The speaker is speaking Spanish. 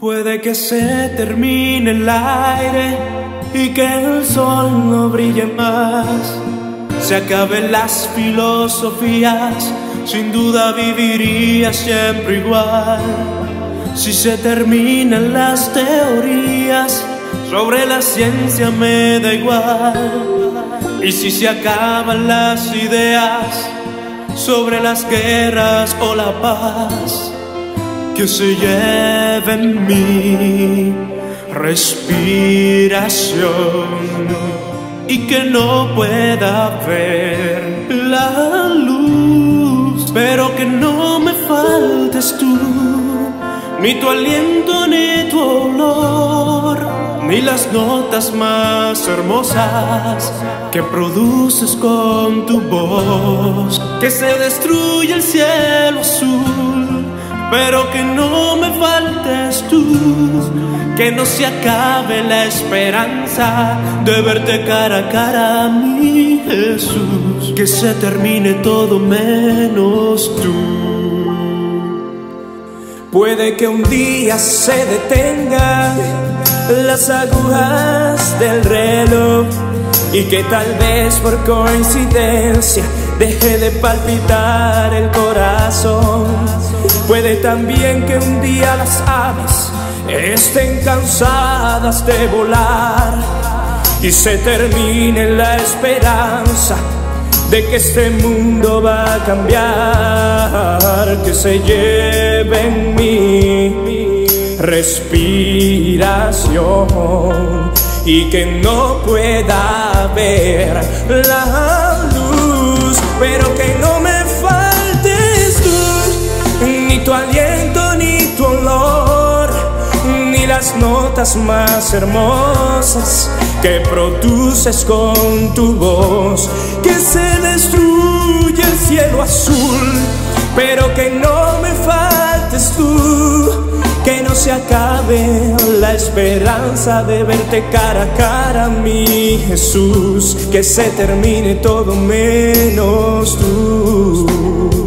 Puede que se termine el aire y que el sol no brille más. Se acaben las filosofías, sin duda viviría siempre igual. Si se terminan las teorías, sobre la ciencia me da igual. Y si se acaban las ideas, sobre las guerras o la paz que se lleven mi respiración y que no pueda ver la luz, pero que no me faltes tú, ni tu aliento ni tu olor, ni las notas más hermosas que produces con tu voz, que se destruye el cielo azul pero que no me faltes tú, que no se acabe la esperanza de verte cara a cara a mí, Jesús, que se termine todo menos tú. Puede que un día se detengan las agujas del reloj y que tal vez por coincidencia deje de palpitar el corazón. Puede también que un día las aves estén cansadas de volar y se termine la esperanza de que este mundo va a cambiar, que se lleven mi respiración y que no pueda ver la luz, pero que no las notas más hermosas que produces con tu voz, que se destruye el cielo azul, pero que no me faltes tú que no se acabe la esperanza de verte cara a cara, mi Jesús, que se termine todo menos tú.